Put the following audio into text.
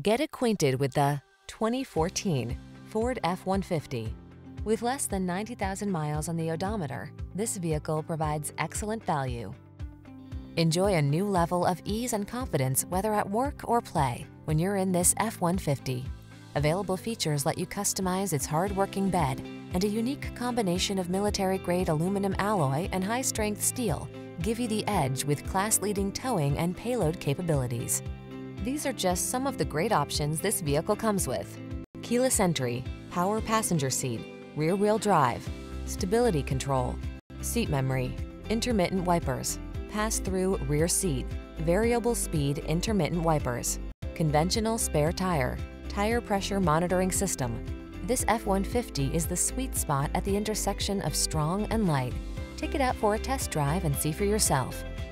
Get acquainted with the 2014 Ford F-150. With less than 90,000 miles on the odometer, this vehicle provides excellent value. Enjoy a new level of ease and confidence whether at work or play when you're in this F-150. Available features let you customize its hard-working bed and a unique combination of military-grade aluminum alloy and high-strength steel give you the edge with class-leading towing and payload capabilities. These are just some of the great options this vehicle comes with. Keyless entry, power passenger seat, rear wheel drive, stability control, seat memory, intermittent wipers, pass-through rear seat, variable speed intermittent wipers, conventional spare tire, tire pressure monitoring system. This F-150 is the sweet spot at the intersection of strong and light. Take it out for a test drive and see for yourself.